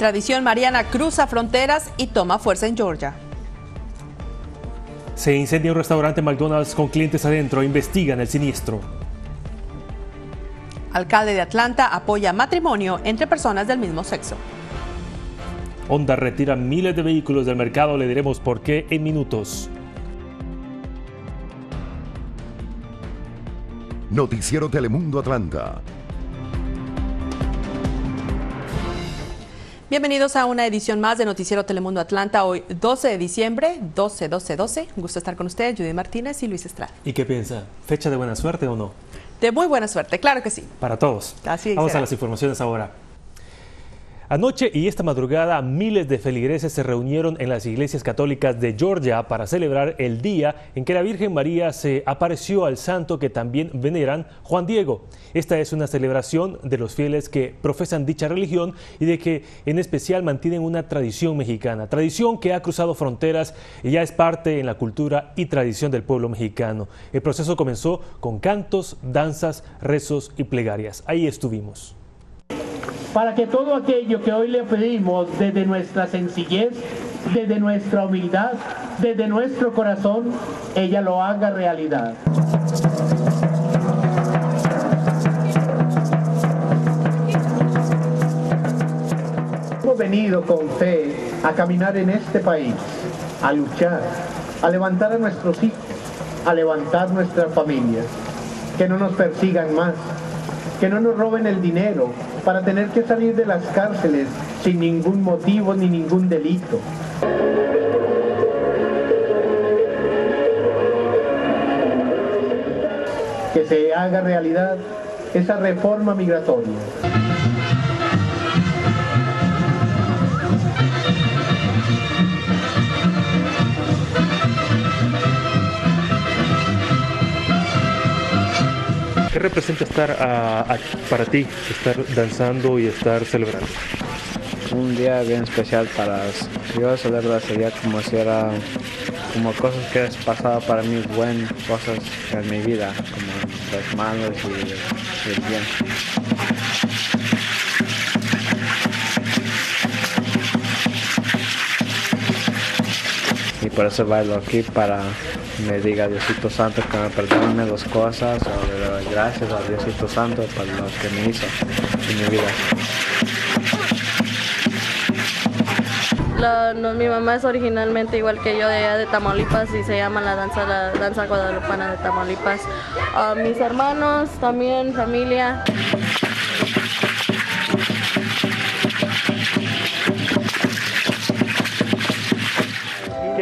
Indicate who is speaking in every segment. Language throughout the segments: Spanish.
Speaker 1: Tradición mariana cruza fronteras y toma fuerza en Georgia.
Speaker 2: Se incendia un restaurante McDonald's con clientes adentro. Investigan el siniestro.
Speaker 1: Alcalde de Atlanta apoya matrimonio entre personas del mismo sexo.
Speaker 2: Honda retira miles de vehículos del mercado. Le diremos por qué en minutos.
Speaker 3: Noticiero Telemundo Atlanta.
Speaker 1: Bienvenidos a una edición más de Noticiero Telemundo Atlanta, hoy 12 de diciembre, 12, 12, 12. Un gusto estar con ustedes, Judy Martínez y Luis Estrada.
Speaker 2: ¿Y qué piensa? ¿Fecha de buena suerte o no?
Speaker 1: De muy buena suerte, claro que sí.
Speaker 2: Para todos.
Speaker 1: Así
Speaker 2: Vamos
Speaker 1: será.
Speaker 2: a las informaciones ahora. Anoche y esta madrugada miles de feligreses se reunieron en las iglesias católicas de Georgia para celebrar el día en que la Virgen María se apareció al santo que también veneran, Juan Diego. Esta es una celebración de los fieles que profesan dicha religión y de que en especial mantienen una tradición mexicana, tradición que ha cruzado fronteras y ya es parte en la cultura y tradición del pueblo mexicano. El proceso comenzó con cantos, danzas, rezos y plegarias. Ahí estuvimos
Speaker 4: para que todo aquello que hoy le pedimos desde nuestra sencillez, desde nuestra humildad, desde nuestro corazón, ella lo haga realidad. Hemos venido con fe a caminar en este país, a luchar, a levantar a nuestros hijos, a levantar nuestras familias, que no nos persigan más, que no nos roben el dinero para tener que salir de las cárceles sin ningún motivo ni ningún delito. Que se haga realidad esa reforma migratoria.
Speaker 2: ¿Qué representa estar a- a- para ti, estar danzando y estar celebrando?
Speaker 5: un día bien especial para yo celebro sería como si era como cosas que es pasado para mí buenas cosas en mi vida como los malos y el bien y por eso bailo aquí para me diga Diosito Santo que me perdone las cosas o le doy gracias a Diosito Santo por lo que me hizo en mi vida
Speaker 6: no, mi mamá es originalmente igual que yo de allá de Tamaulipas y se llama la danza la danza guadalupana de Tamaulipas. Mis hermanos también familia.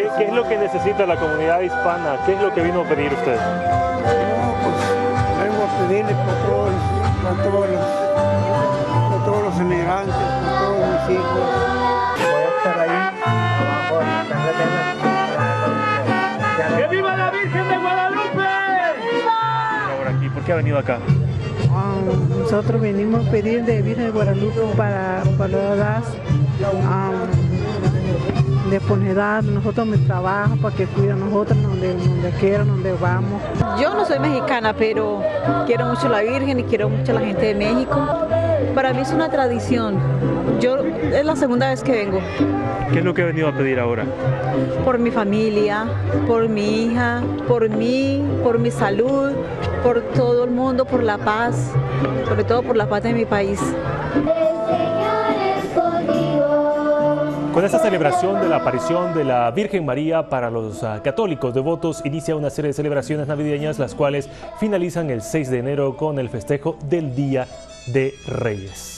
Speaker 2: ¿Qué, qué es lo que necesita la comunidad hispana? ¿Qué es lo que vino a pedir usted?
Speaker 7: No, pues vengo a pedirle por todos, por todos los, por todos los emigrantes, por todos mis hijos.
Speaker 4: Voy a estar ahí abajo ¡Que viva la Virgen de Guadalupe!
Speaker 2: Ahora aquí, ¿por qué ha venido acá?
Speaker 8: Ah, nosotros venimos a pedir de Virgen de Guadalupe para, para dar ah, de ponedad, nosotros me trabajo para que cuide a nosotros donde, donde quiera, donde vamos.
Speaker 9: Yo no soy mexicana, pero quiero mucho a la Virgen y quiero mucho a la gente de México. Para mí es una tradición. Yo es la segunda vez que vengo.
Speaker 2: ¿Qué es lo que ha venido a pedir ahora?
Speaker 9: Por mi familia, por mi hija, por mí, por mi salud, por todo el mundo, por la paz, sobre todo por la paz de mi país.
Speaker 2: Con esta celebración de la aparición de la Virgen María para los ah, católicos devotos inicia una serie de celebraciones navideñas, las cuales finalizan el 6 de enero con el festejo del Día de Reyes.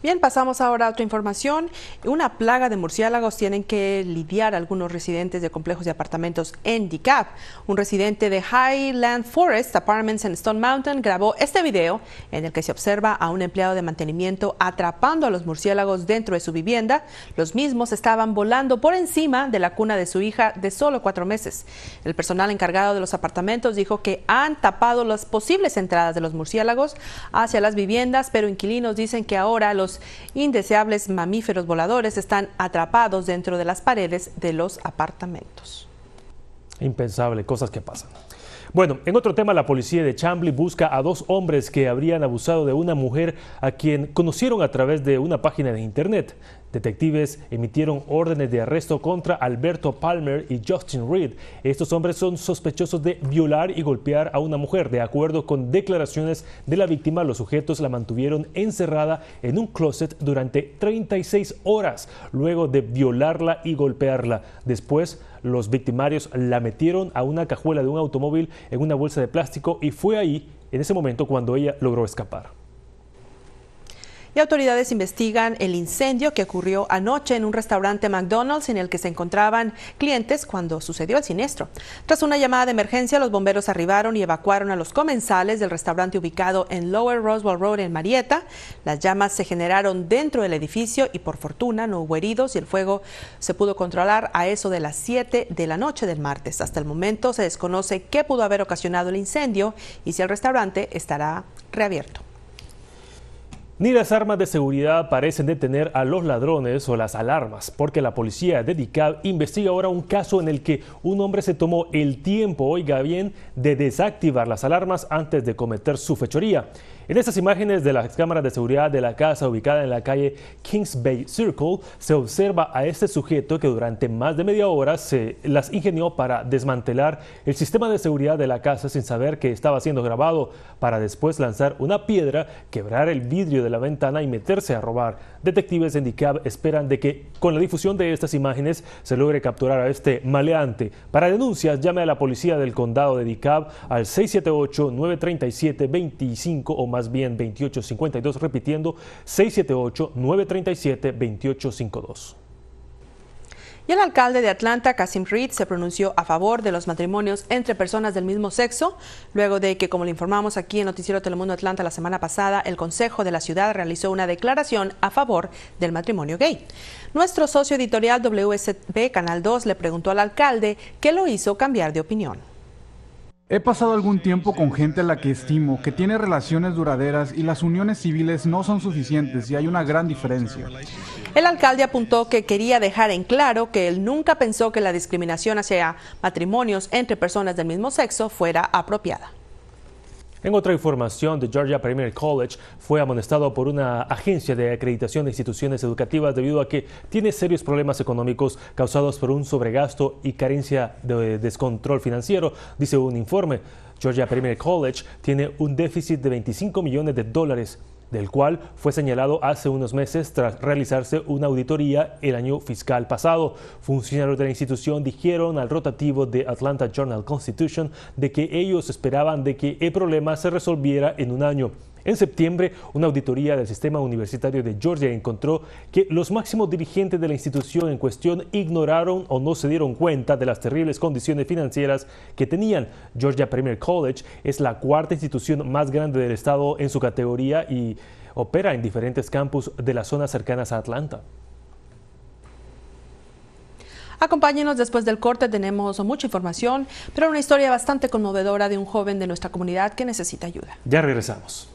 Speaker 1: Bien, pasamos ahora a otra información. Una plaga de murciélagos tienen que lidiar algunos residentes de complejos de apartamentos en DeKalb. Un residente de Highland Forest Apartments en Stone Mountain grabó este video en el que se observa a un empleado de mantenimiento atrapando a los murciélagos dentro de su vivienda. Los mismos estaban volando por encima de la cuna de su hija de solo cuatro meses. El personal encargado de los apartamentos dijo que han tapado las posibles entradas de los murciélagos hacia las viviendas, pero inquilinos dicen que ahora los indeseables mamíferos voladores están atrapados dentro de las paredes de los apartamentos.
Speaker 2: Impensable, cosas que pasan. Bueno, en otro tema, la policía de Chambly busca a dos hombres que habrían abusado de una mujer a quien conocieron a través de una página de internet. Detectives emitieron órdenes de arresto contra Alberto Palmer y Justin Reed. Estos hombres son sospechosos de violar y golpear a una mujer. De acuerdo con declaraciones de la víctima, los sujetos la mantuvieron encerrada en un closet durante 36 horas, luego de violarla y golpearla. Después, los victimarios la metieron a una cajuela de un automóvil en una bolsa de plástico y fue ahí, en ese momento, cuando ella logró escapar
Speaker 1: y autoridades investigan el incendio que ocurrió anoche en un restaurante McDonald's en el que se encontraban clientes cuando sucedió el siniestro. Tras una llamada de emergencia, los bomberos arribaron y evacuaron a los comensales del restaurante ubicado en Lower Roswell Road en Marietta. Las llamas se generaron dentro del edificio y por fortuna no hubo heridos y el fuego se pudo controlar a eso de las 7 de la noche del martes. Hasta el momento se desconoce qué pudo haber ocasionado el incendio y si el restaurante estará reabierto.
Speaker 2: Ni las armas de seguridad parecen detener a los ladrones o las alarmas, porque la policía de DICAB investiga ahora un caso en el que un hombre se tomó el tiempo, oiga bien, de desactivar las alarmas antes de cometer su fechoría. En estas imágenes de las cámaras de seguridad de la casa ubicada en la calle Kings Bay Circle, se observa a este sujeto que durante más de media hora se las ingenió para desmantelar el sistema de seguridad de la casa sin saber que estaba siendo grabado, para después lanzar una piedra, quebrar el vidrio de la ventana y meterse a robar. Detectives en DICAB esperan de que con la difusión de estas imágenes se logre capturar a este maleante. Para denuncias, llame a la policía del condado de DICAB al 678-937-25 o más más bien 2852, repitiendo 678-937-2852.
Speaker 1: Y el alcalde de Atlanta, Casim Reed, se pronunció a favor de los matrimonios entre personas del mismo sexo, luego de que, como le informamos aquí en Noticiero Telemundo Atlanta la semana pasada, el Consejo de la Ciudad realizó una declaración a favor del matrimonio gay. Nuestro socio editorial WSB Canal 2 le preguntó al alcalde qué lo hizo cambiar de opinión.
Speaker 10: He pasado algún tiempo con gente a la que estimo, que tiene relaciones duraderas y las uniones civiles no son suficientes y hay una gran diferencia.
Speaker 1: El alcalde apuntó que quería dejar en claro que él nunca pensó que la discriminación hacia matrimonios entre personas del mismo sexo fuera apropiada.
Speaker 2: En otra información, The Georgia Premier College fue amonestado por una agencia de acreditación de instituciones educativas debido a que tiene serios problemas económicos causados por un sobregasto y carencia de descontrol financiero, dice un informe. Georgia Premier College tiene un déficit de 25 millones de dólares del cual fue señalado hace unos meses tras realizarse una auditoría el año fiscal pasado. Funcionarios de la institución dijeron al rotativo de Atlanta Journal Constitution de que ellos esperaban de que el problema se resolviera en un año. En septiembre, una auditoría del sistema universitario de Georgia encontró que los máximos dirigentes de la institución en cuestión ignoraron o no se dieron cuenta de las terribles condiciones financieras que tenían. Georgia Premier College es la cuarta institución más grande del estado en su categoría y opera en diferentes campus de las zonas cercanas a Atlanta.
Speaker 1: Acompáñenos después del corte, tenemos mucha información, pero una historia bastante conmovedora de un joven de nuestra comunidad que necesita ayuda.
Speaker 2: Ya regresamos.